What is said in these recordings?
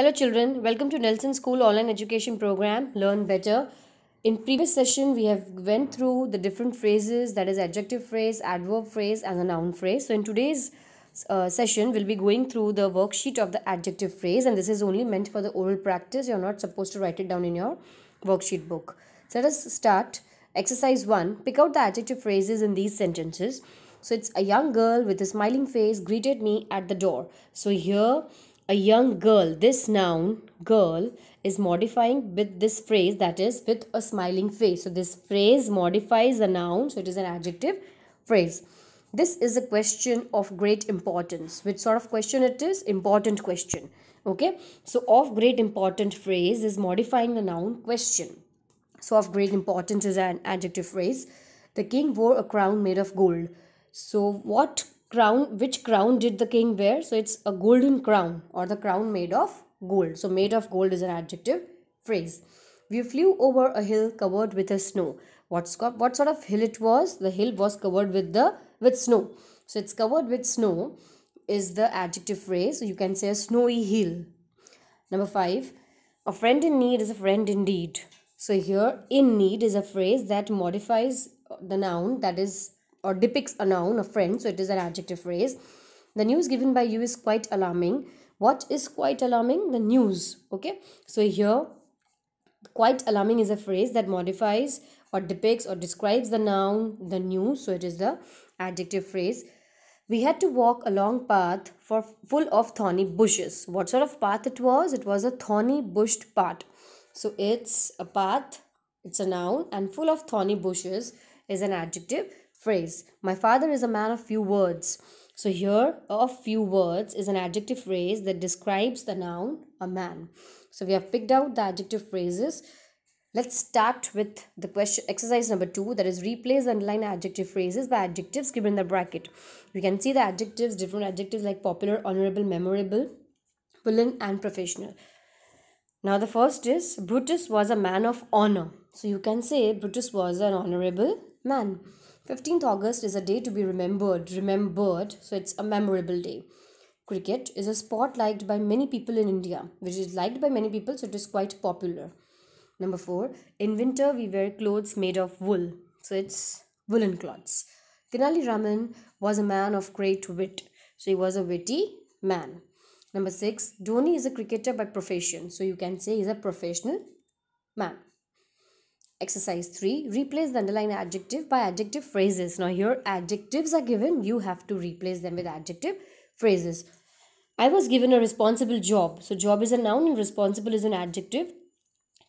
Hello children, welcome to Nelson School online education program Learn Better. In previous session we have went through the different phrases that is adjective phrase, adverb phrase and the noun phrase. So in today's uh, session we'll be going through the worksheet of the adjective phrase and this is only meant for the oral practice. You're not supposed to write it down in your worksheet book. So let us start. Exercise 1. Pick out the adjective phrases in these sentences. So it's a young girl with a smiling face greeted me at the door. So here a young girl, this noun girl is modifying with this phrase that is with a smiling face. So this phrase modifies the noun. So it is an adjective phrase. This is a question of great importance. Which sort of question it is? Important question. Okay. So of great important phrase is modifying the noun question. So of great importance is an adjective phrase. The king wore a crown made of gold. So what crown, which crown did the king wear? So it's a golden crown or the crown made of gold. So made of gold is an adjective phrase. We flew over a hill covered with a snow. What's what sort of hill it was? The hill was covered with the with snow. So it's covered with snow is the adjective phrase. So you can say a snowy hill. Number five, a friend in need is a friend indeed. So here in need is a phrase that modifies the noun that is or depicts a noun, a friend. So it is an adjective phrase. The news given by you is quite alarming. What is quite alarming? The news. Okay. So here quite alarming is a phrase that modifies or depicts or describes the noun, the news. So it is the adjective phrase. We had to walk a long path for full of thorny bushes. What sort of path it was? It was a thorny bushed path. So it's a path, it's a noun, and full of thorny bushes is an adjective phrase. My father is a man of few words. So here, of few words is an adjective phrase that describes the noun a man. So we have picked out the adjective phrases. Let's start with the question exercise number two that is replace underline adjective phrases by adjectives given in the bracket. We can see the adjectives, different adjectives like popular, honorable, memorable, villain, and professional. Now the first is Brutus was a man of honor. So you can say Brutus was an honorable man. 15th August is a day to be remembered, remembered, so it's a memorable day. Cricket is a sport liked by many people in India, which is liked by many people, so it is quite popular. Number four, in winter we wear clothes made of wool, so it's woolen cloths. Tenali Raman was a man of great wit, so he was a witty man. Number six, Dhoni is a cricketer by profession. So you can say he's a professional man. Exercise 3. Replace the underlined adjective by adjective phrases. Now here adjectives are given. You have to replace them with adjective phrases. I was given a responsible job. So job is a noun and responsible is an adjective.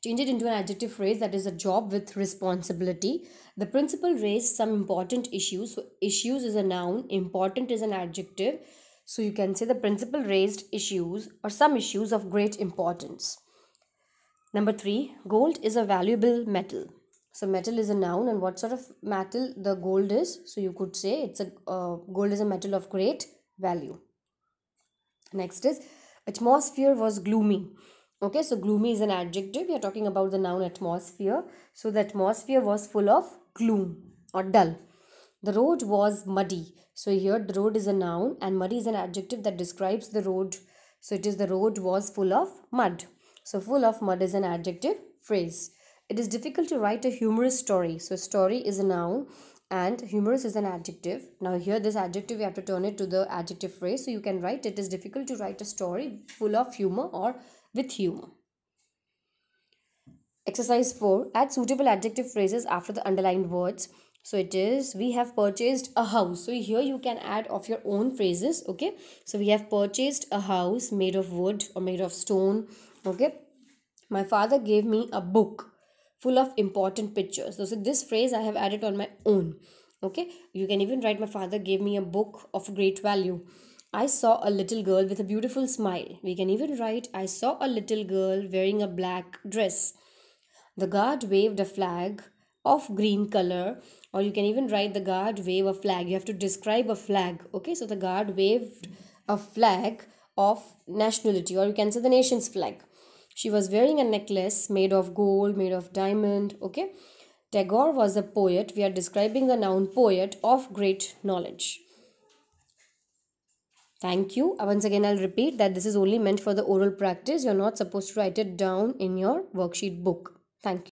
Change it into an adjective phrase that is a job with responsibility. The principal raised some important issues. So issues is a noun. Important is an adjective. So you can say the principal raised issues or some issues of great importance. Number three, gold is a valuable metal. So metal is a noun and what sort of metal the gold is? So you could say it's a uh, gold is a metal of great value. Next is atmosphere was gloomy. Okay, so gloomy is an adjective. We are talking about the noun atmosphere. So the atmosphere was full of gloom or dull. The road was muddy. So here the road is a noun and muddy is an adjective that describes the road. So it is the road was full of mud. So full of mud is an adjective phrase. It is difficult to write a humorous story. So story is a noun and humorous is an adjective. Now here this adjective you have to turn it to the adjective phrase. So you can write it is difficult to write a story full of humor or with humor. Exercise 4. Add suitable adjective phrases after the underlined words. So it is we have purchased a house. So here you can add of your own phrases. Okay. So we have purchased a house made of wood or made of stone. Okay. My father gave me a book full of important pictures. So, so this phrase I have added on my own. Okay. You can even write my father gave me a book of great value. I saw a little girl with a beautiful smile. We can even write I saw a little girl wearing a black dress. The guard waved a flag of green color or you can even write the guard wave a flag you have to describe a flag okay so the guard waved a flag of nationality or you can say the nation's flag she was wearing a necklace made of gold made of diamond okay tagore was a poet we are describing the noun poet of great knowledge Thank you. Uh, Once again, I'll repeat that this is only meant for the oral practice. You're not supposed to write it down in your worksheet book. Thank you.